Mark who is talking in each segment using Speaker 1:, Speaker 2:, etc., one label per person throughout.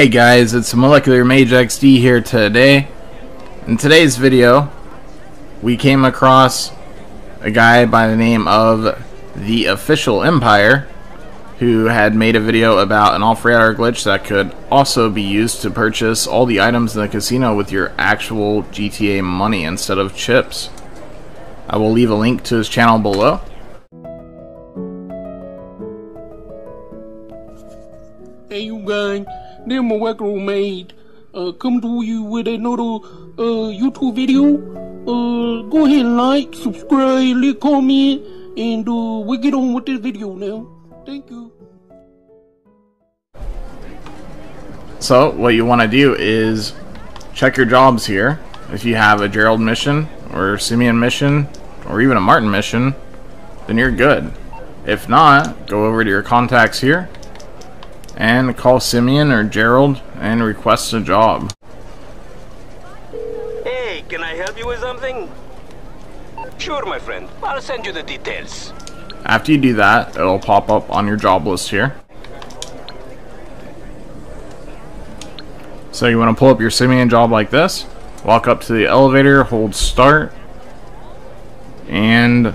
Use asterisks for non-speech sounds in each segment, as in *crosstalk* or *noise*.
Speaker 1: Hey guys, it's Molecular Mage XD here today. In today's video, we came across a guy by the name of The Official Empire who had made a video about an off-radar glitch that could also be used to purchase all the items in the casino with your actual GTA money instead of chips. I will leave a link to his channel below.
Speaker 2: Hey you guys, this Molecular Mage. Uh, come to you with another uh, YouTube video. Uh, go ahead and like, subscribe, leave comment, and uh, we get on with this video now. Thank you.
Speaker 1: So, what you want to do is check your jobs here. If you have a Gerald mission, or Simeon mission, or even a Martin mission, then you're good. If not, go over to your contacts here and call Simeon or Gerald and request a job.
Speaker 3: Hey, can I help you with something? Sure, my friend. I'll send you the details.
Speaker 1: After you do that, it'll pop up on your job list here. So you want to pull up your Simeon job like this, walk up to the elevator, hold start, and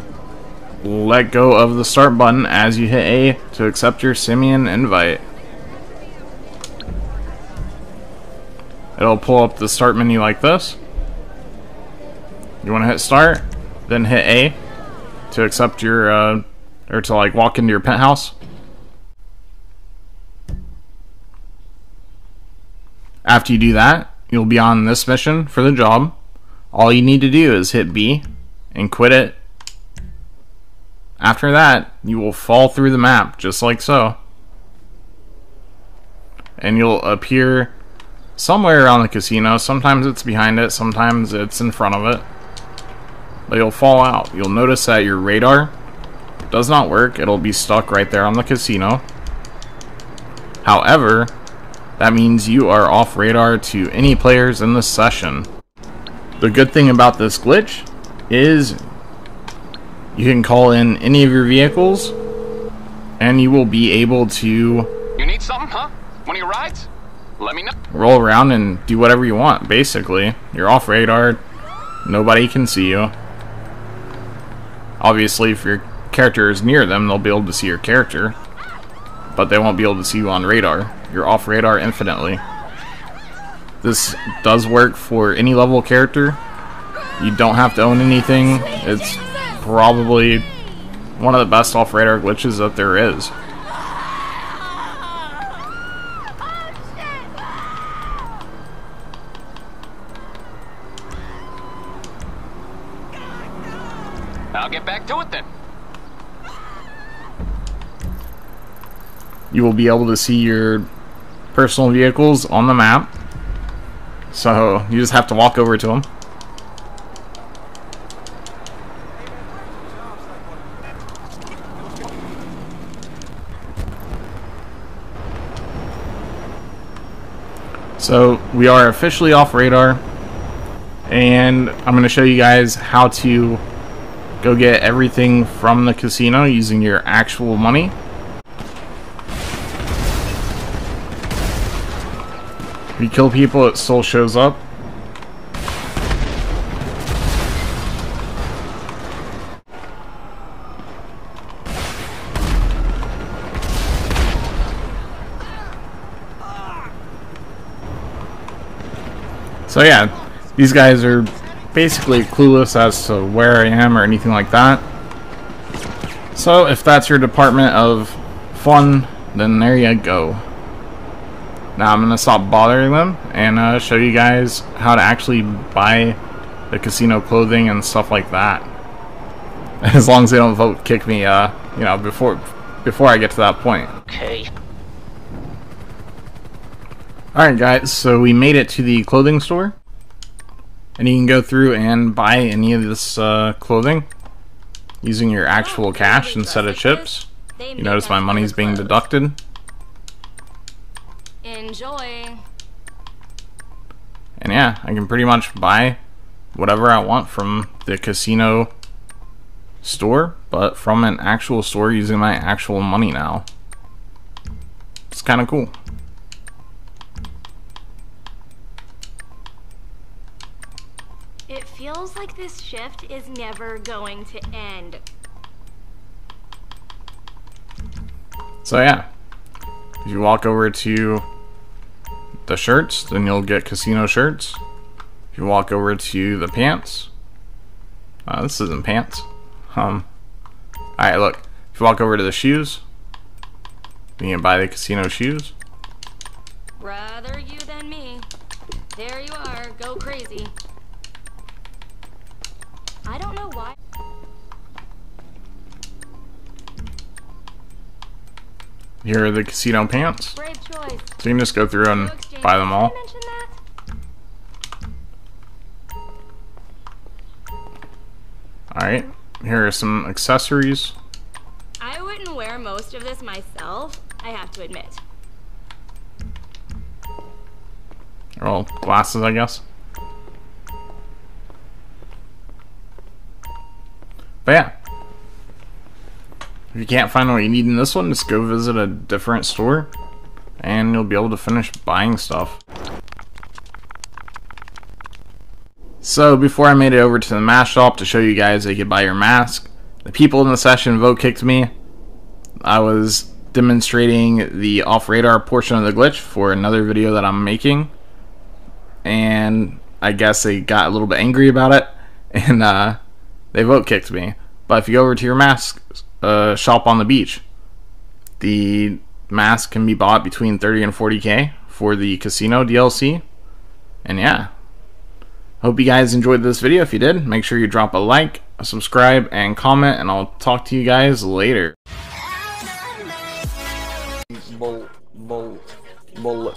Speaker 1: let go of the start button as you hit A to accept your Simeon invite. It'll pull up the start menu like this. You want to hit start, then hit A to accept your, uh, or to like walk into your penthouse. After you do that, you'll be on this mission for the job. All you need to do is hit B and quit it. After that, you will fall through the map just like so. And you'll appear somewhere around the casino. Sometimes it's behind it, sometimes it's in front of it. But you'll fall out. You'll notice that your radar does not work. It'll be stuck right there on the casino. However, that means you are off radar to any players in the session. The good thing about this glitch is you can call in any of your vehicles and you will be able to
Speaker 4: You need something, huh? One of your rides? Let me know.
Speaker 1: roll around and do whatever you want, basically. You're off radar, nobody can see you. Obviously, if your character is near them, they'll be able to see your character, but they won't be able to see you on radar. You're off radar infinitely. This does work for any level character. You don't have to own anything. It's probably one of the best off radar glitches that there is.
Speaker 4: I'll get back to it then.
Speaker 1: you will be able to see your personal vehicles on the map. So you just have to walk over to them. So we are officially off radar and I'm going to show you guys how to go get everything from the casino using your actual money. If you kill people, it still shows up. So yeah, these guys are basically clueless as to where I am or anything like that. So if that's your department of fun, then there you go. Now I'm going to stop bothering them and uh, show you guys how to actually buy the casino clothing and stuff like that. *laughs* As long as they don't vote kick me, uh, you know, before before I get to that point.
Speaker 3: Okay.
Speaker 1: Alright guys, so we made it to the clothing store. And you can go through and buy any of this uh, clothing using your actual cash instead of chips. You notice my money's being deducted.
Speaker 5: Enjoy.
Speaker 1: And yeah, I can pretty much buy whatever I want from the casino store, but from an actual store using my actual money now. It's kind of cool.
Speaker 5: It feels like this shift is never going to end.
Speaker 1: So yeah, if you walk over to the shirts, then you'll get casino shirts. If you walk over to the pants, uh, this isn't pants. Um, all right, look. If you walk over to the shoes, you can buy the casino shoes.
Speaker 5: Rather you than me. There you are, go crazy.
Speaker 1: Here are the casino pants.
Speaker 5: Brave.
Speaker 1: So you can just go through and buy them all. Alright, here are some accessories.
Speaker 5: I wouldn't wear most of this myself, I have to admit.
Speaker 1: Well, glasses, I guess. But yeah. If you can't find what you need in this one, just go visit a different store and you'll be able to finish buying stuff. So before I made it over to the mask shop to show you guys that you could buy your mask, the people in the session vote kicked me. I was demonstrating the off radar portion of the glitch for another video that I'm making and I guess they got a little bit angry about it, *laughs* and uh, they vote kicked me. But if you go over to your mask uh, shop on the beach, the mask can be bought between 30 and 40k for the casino DLC. And yeah, hope you guys enjoyed this video. If you did, make sure you drop a like, a subscribe, and comment, and I'll talk to you guys later.
Speaker 6: Bull, bull, bullet.